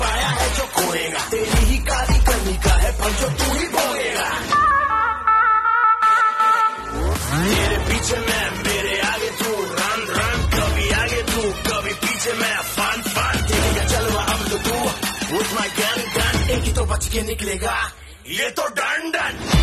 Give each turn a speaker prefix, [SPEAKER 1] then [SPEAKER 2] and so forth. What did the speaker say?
[SPEAKER 1] पाया है जो खोएगा। तेरी ही काली करनी का है पर जो तू ही भोगेगा तेरे पीछे मैं, मेरे आगे तू। रन रन कभी आगे तू, कभी पीछे मैं। फान फन देखेगा चलवा अब तो तू। उठ my गन गन एक ही तो बच के निकलेगा। ये तो डन डन